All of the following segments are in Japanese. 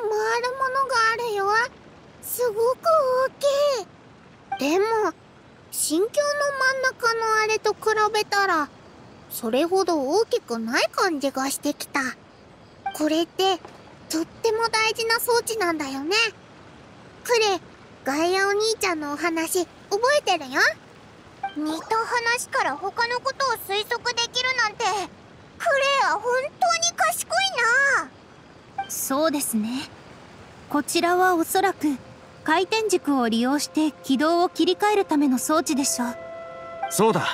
回るものがあるよ。すごく大きい。でも新境の真ん中のあれと比べたらそれほど大きくない感じがしてきた。これってとっても大事な装置なんだよね。クレガイアお兄ちゃんのお話覚えてるよ。似た話から他のことを推測できるなんてクレイア本当に賢いな。そうですね。こちらはおそらく回転軸を利用して軌道を切り替えるための装置でしょう。そうだ。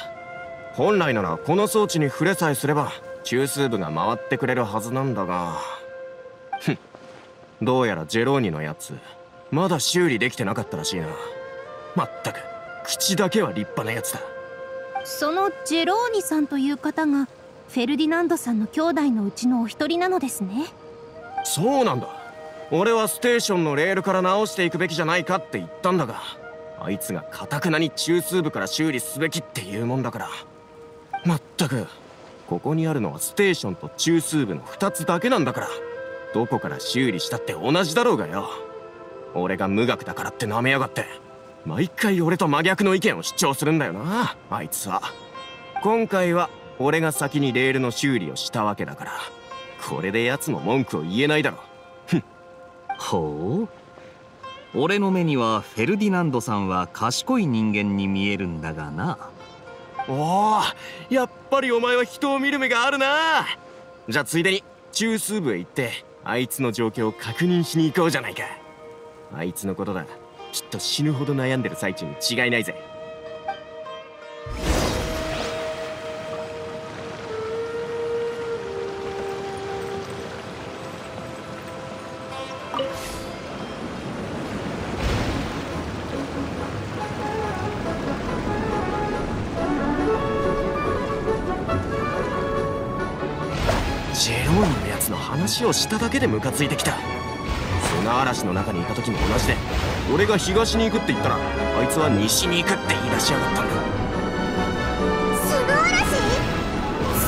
本来ならこの装置に触れさえすれば中枢部が回ってくれるはずなんだが。ふん。どうやらジェローニのやつまだ修理できてなかったらしいな。まったく口だけは立派なやつだ。そのジェローニさんという方がフェルディナンドさんの兄弟のうちのお一人なのですねそうなんだ。俺はステーションのレールから直していくべきじゃないかって言ったんだがあいつがかたくなに中枢部から修理すべきっていうもんだから。まったくここにあるのはステーションと中枢部の2つだけなんだから。どこから修理したって同じだろうがよ。俺が無学だからって舐めやがって。毎回俺と真逆の意見を主張するんだよなあいつは。今回は俺が先にレールの修理をしたわけだから。これで奴も文句を言えないだろほう？俺の目にはフェルディナンドさんは賢い人間に見えるんだがな。おおやっぱりお前は人を見る目があるな。じゃあついでに中枢部へ行ってあいつの状況を確認しに行こうじゃないか。あいつのことだ。きっと死ぬほど悩んでる最中に違いないぜの話をしただけでムカついてきた。砂嵐の中にいた時も同じで俺が東に行くって言ったらあいつは西に行くって言い出しやがったんだ。砂嵐？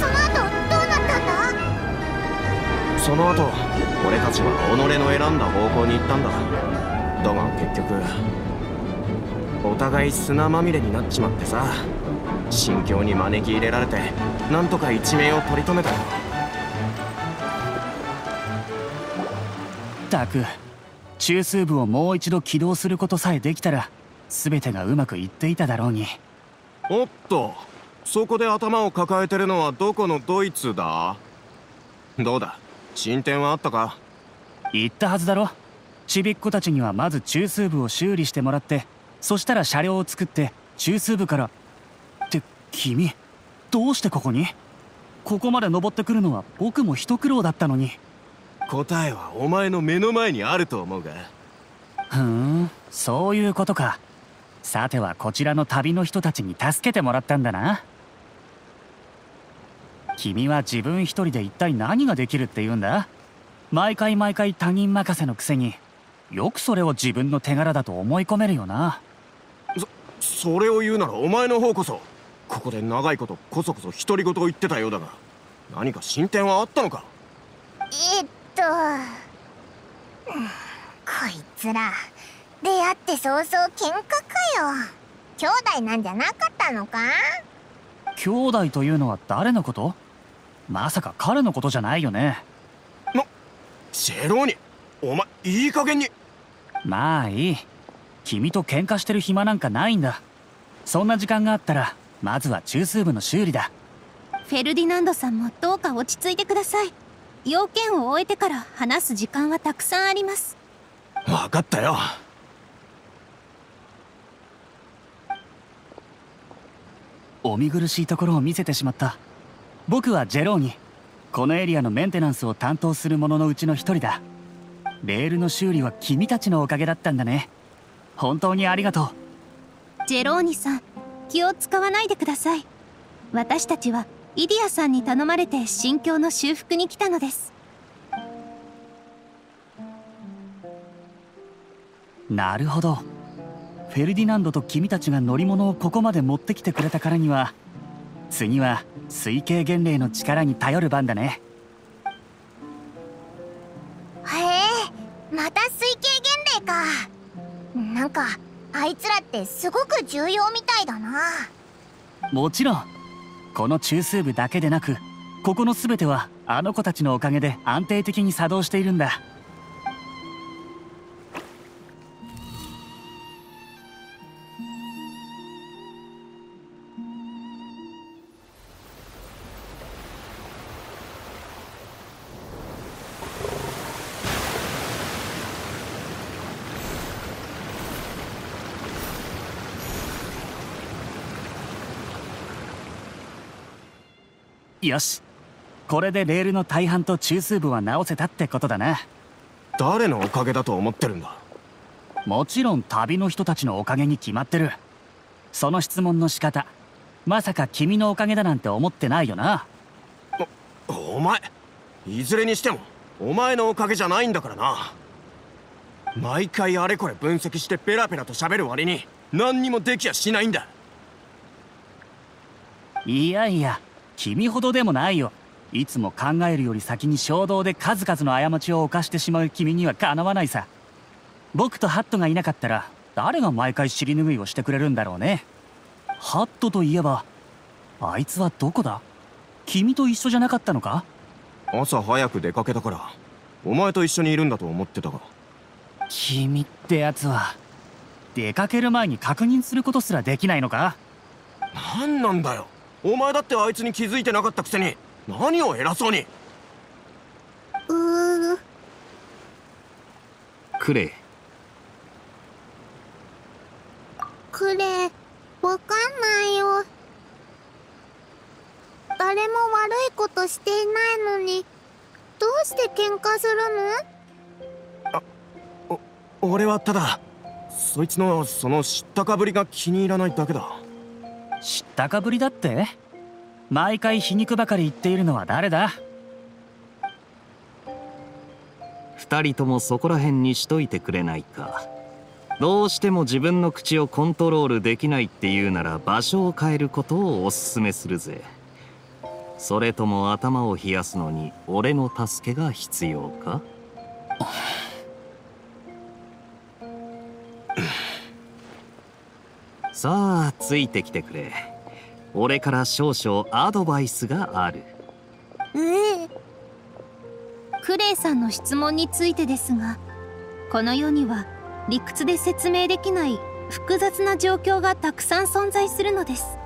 その後どうなったんだ？その後俺たちは己の選んだ方向に行ったんだ。だが結局お互い砂まみれになっちまってさ心境に招き入れられてなんとか一命を取り留めた。よったく中枢部をもう一度起動することさえできたら全てがうまくいっていただろうに。おっとそこで頭を抱えてるのはどこのドイツだ？どうだ？進展はあったか？言ったはずだろ。ちびっ子たちにはまず中枢部を修理してもらってそしたら車両を作って中枢部から。って君どうしてここに？ここまで登ってくるのは僕も一苦労だったのに答えはお前の目の前にあると思うが。ふんそういうことか。さてはこちらの旅の人たちに助けてもらったんだな。君は自分一人で一体何ができるって言うんだ？毎回毎回他人任せのくせによくそれを自分の手柄だと思い込めるよな。そそれを言うならお前の方こそここで長いことこそこそ独り言を言ってたようだが何か進展はあったのか？えっとこいつら出会って早々喧嘩かよ。兄弟なんじゃなかったのか？兄弟というのは誰のこと？まさか彼のことじゃないよね。なジェローニお前いい加減に。まあいい。君と喧嘩してる暇なんかないんだ。そんな時間があったらまずは中枢部の修理だ。フェルディナンドさんもどうか落ち着いてください要件を終えてから話す時間はたくさんあります。分かったよ。お見苦しいところを見せてしまった。僕はジェローニこのエリアのメンテナンスを担当する者のうちの一人だ。レールの修理は君たちのおかげだったんだね。本当にありがとう。ジェローニさん気を使わないでください。私たちはイディアさんに頼まれて心境の修復に来たのです。なるほど。フェルディナンドと君たちが乗り物をここまで持ってきてくれたからには次は水系原霊の力に頼る番だね。へえまたか。なんかあいつらってすごく重要みたいだな。もちろんこの中枢部だけでなくここの全てはあの子たちのおかげで安定的に作動しているんだ。よし。これでレールの大半と中枢部は直せたってことだな。誰のおかげだと思ってるんだ？もちろん旅の人たちのおかげに決まってる。その質問の仕方。まさか君のおかげだなんて思ってないよな。お前いずれにしてもお前のおかげじゃないんだからな。毎回あれこれ分析してペラペラと喋る割に何にもできやしないんだ。いやいや君ほどでもないよ。いつも考えるより先に衝動で数々の過ちを犯してしまう君にはかなわないさ。僕とハットがいなかったら誰が毎回尻拭いをしてくれるんだろうね。ハットといえばあいつはどこだ？君と一緒じゃなかったのか？朝早く出かけたからお前と一緒にいるんだと思ってたが。君ってやつは出かける前に確認することすらできないのか？何なんだよお前だってあいつに気づいてなかったくせに何を偉そうに。うークレイ。クレイわかんないよ。誰も悪いことしていないのにどうして喧嘩する俺はただそいつのその知ったかぶりが気に入らないだけだ知ったかぶりだって？毎回皮肉ばかり言っているのは誰だ？二人ともそこら辺にしといてくれないか。どうしても自分の口をコントロールできないっていうなら場所を変えることをおすすめするぜ。それとも頭を冷やすのに俺の助けが必要か？さあついてきてくれ。俺から少々アドバイスがある。のうん。クレイさんの質問についてですがこの世には理屈で説明できない複雑な状況がたくさん存在するのです。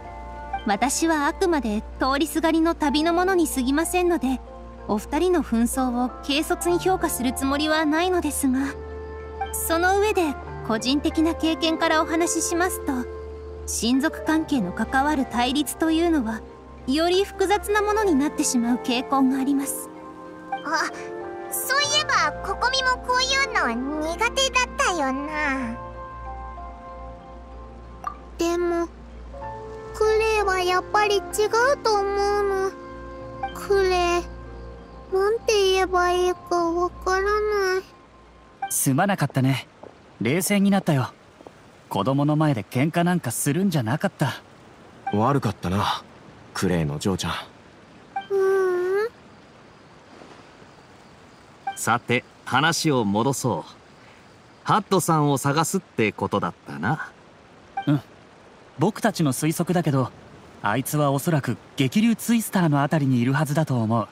私はあくまで通りすがりの旅のものに過ぎませんのでお二人の紛争を軽率に評価するつもりはないのですがその上で個人的な経験からお話ししますと親族関係の関わる対立というのはより複雑なものになってしまう傾向があります。あそういえばここみもこういうの苦手だったよな。でもクレイはやっぱり違うと思うの。クレイなんて言えばいいかわからない。すまなかったね。冷静になったよ子供の前で喧嘩なんかするんじゃなかった。悪かったなクレイの嬢ちゃん。うーん。さて話を戻そう。ハットさんを探すってことだったな。僕たちの推測だけどあいつはおそらく激流ツイスターのあたりにいるはずだと思う。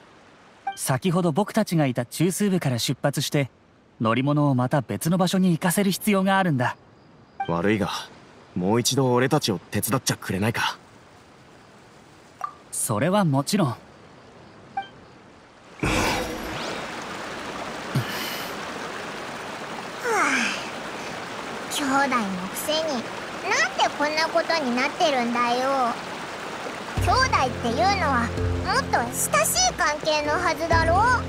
先ほど僕たちがいた中枢部から出発して乗り物をまた別の場所に行かせる必要があるんだ悪いがもう一度俺たちを手伝っちゃくれないか？それはもちろん。兄弟のくせになんでこんなことになってるんだよ。兄弟っていうのはもっと親しい関係のはずだろ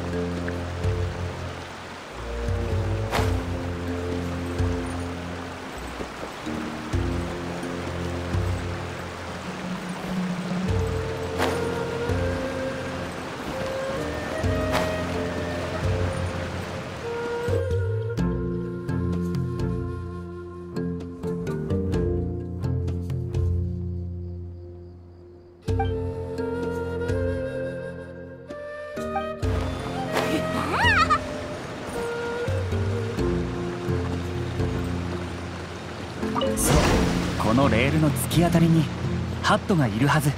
のレールの突き当たりにハットがいるはず。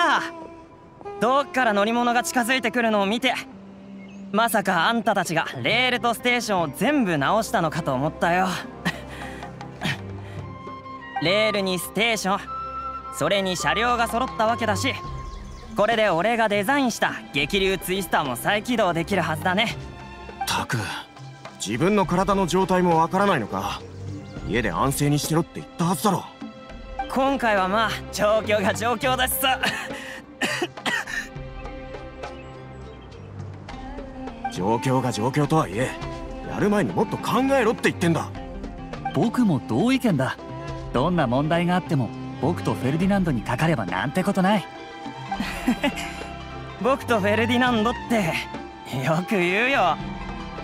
いやあどっから乗り物が近づいてくるのを見てまさかあんたたちがレールとステーションを全部直したのかと思ったよ。レールにステーションそれに車両が揃ったわけだしこれで俺がデザインした激流ツイスターも再起動できるはずだね。たく自分の体の状態もわからないのか。家で安静にしてろって言ったはずだろ。今回はまあ状況が状況だしさ。状況が状況とはいえやる前にもっと考えろって言ってんだ。僕も同意見だ。どんな問題があっても僕とフェルディナンドにかかればなんてことない。僕とフェルディナンドってよく言うよ。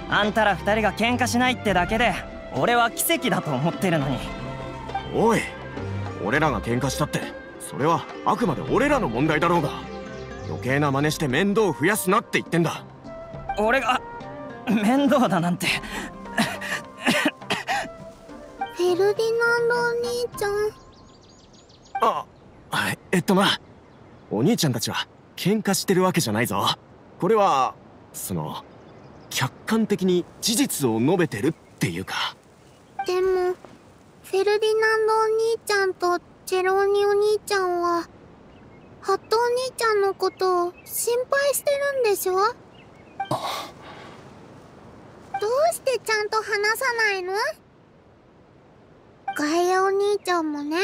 あんたら二人が喧嘩しないってだけで俺は奇跡だと思ってるのに。おい俺らが喧嘩したって。それはあくまで俺らの問題だろうが。余計な真似して面倒を増やすなって言ってんだ。俺が面倒だなんて。フェルディナンドお兄ちゃん。あはいえっとなお兄ちゃんたちは喧嘩してるわけじゃないぞ。これはその客観的に事実を述べてるっていうか。でもフェルディナンドお兄ちゃんとジェローニお兄ちゃんはハットお兄ちゃんのことを心配してるんでしょ？どうしてちゃんと話さないの？ガイアお兄ちゃんもね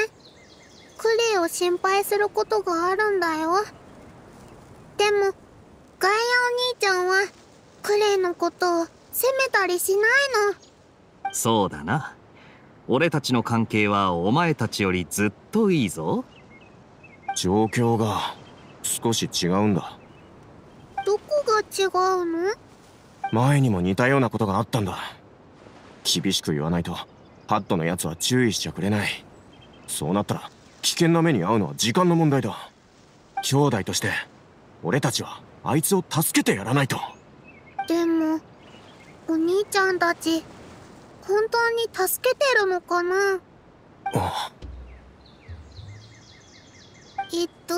クレイを心配することがあるんだよ。でもガイアお兄ちゃんはクレイのことを責めたりしないの。そうだな。俺たちの関係はお前たちよりずっといいぞ。状況が少し違うんだ。どこが違うの？前にも似たようなことがあったんだ。厳しく言わないとハットのやつは注意しちゃくれない。そうなったら危険な目に遭うのは時間の問題だ。兄弟として俺たちはあいつを助けてやらないと。でもお兄ちゃんたち本当に助けてるのかな？あえっと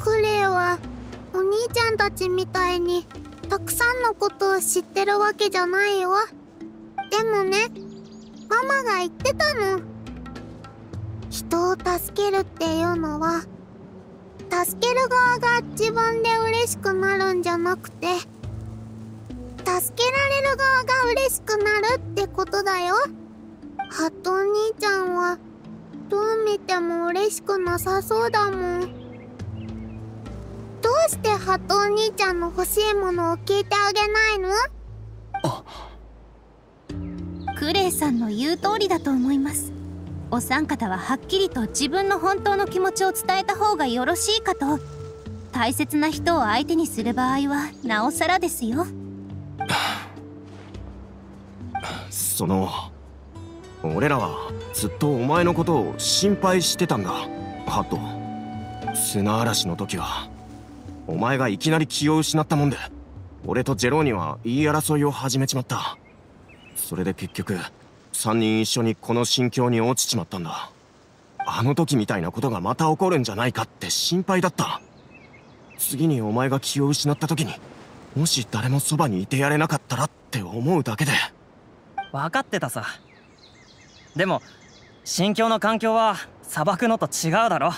クレイはお兄ちゃんたちみたいにたくさんのことを知ってるわけじゃないよ。でもねママが言ってたの。人を助けるっていうのは助ける側が自分で嬉しくなるんじゃなくて助けられる側が嬉しくなるってことだよ。ハットお兄ちゃんはどう見ても嬉しくなさそうだもん。どうしてハットお兄ちゃんの欲しいものを聞いてあげないの？クレイさんの言う通りだと思います。お三方ははっきりと自分の本当の気持ちを伝えた方がよろしいかと。大切な人を相手にする場合はなおさらですよその俺らはずっとお前のことを心配してたんだ。ハト砂嵐の時はお前がいきなり気を失ったもんで俺とジェローニは言い争いを始めちまった。それで結局3人一緒にこの心境に落ちちまったんだ。あの時みたいなことがまた起こるんじゃないかって心配だった。次にお前が気を失った時にもし誰もそばにいてやれなかったらって思うだけで。分かってたさ。でも心境の環境は砂漠のと違うだろ。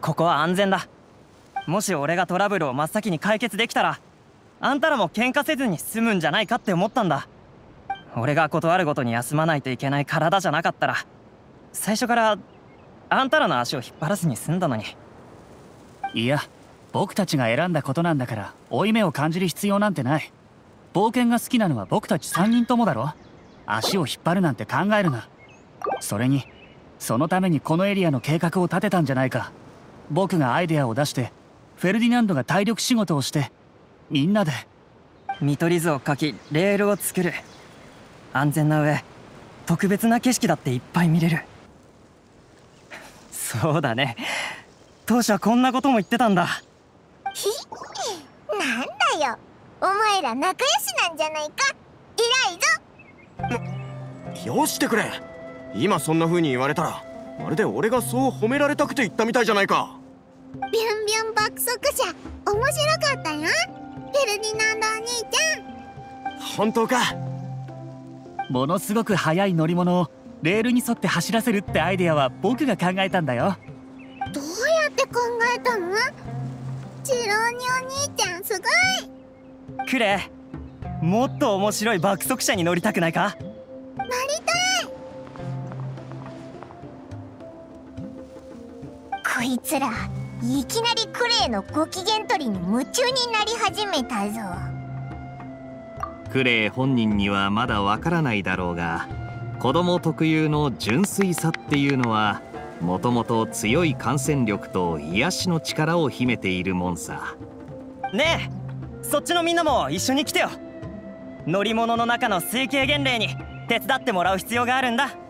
ここは安全だ。もし俺がトラブルを真っ先に解決できたらあんたらも喧嘩せずに済むんじゃないかって思ったんだ。俺が断るごとに休まないといけない体じゃなかったら最初からあんたらの足を引っ張らずに済んだのに。いや僕たちが選んだことなんだから負い目を感じる必要なんてない。冒険が好きなのは僕たち3人ともだろ。足を引っ張るなんて考えるな。それにそのためにこのエリアの計画を立てたんじゃないか。僕がアイデアを出してフェルディナンドが体力仕事をしてみんなで。見取り図を描きレールを作る。安全な上特別な景色だっていっぱい見れる。そうだね。当初はこんなことも言ってたんだ。ひなんだよ。お前ら仲良しなんじゃないか。偉いぞよしてくれ。今そんな風に言われたらまるで俺がそう褒められたくて言ったみたいじゃないか。ビュンビュン爆速車面白かったよ。フェルディナンドお兄ち本当か？ものすごく速い乗り物をレールに沿って走らせるってアイデアは僕が考えたんだよ。ゃんどうやって考えたの？ジローニお兄ちゃんすごい。クレイもっと面白い爆速車に乗りたくないか？なりたいこいつらいきなりクレイのご機嫌取りに夢中になり始めたぞ。クレイ本人にはまだわからないだろうが子供特有の純粋さっていうのはもともと強い感染力と癒しの力を秘めているもんさ。ねえそっちのみんなも一緒に来てよ乗り物の中の水系原理に手伝ってもらう必要があるんだ。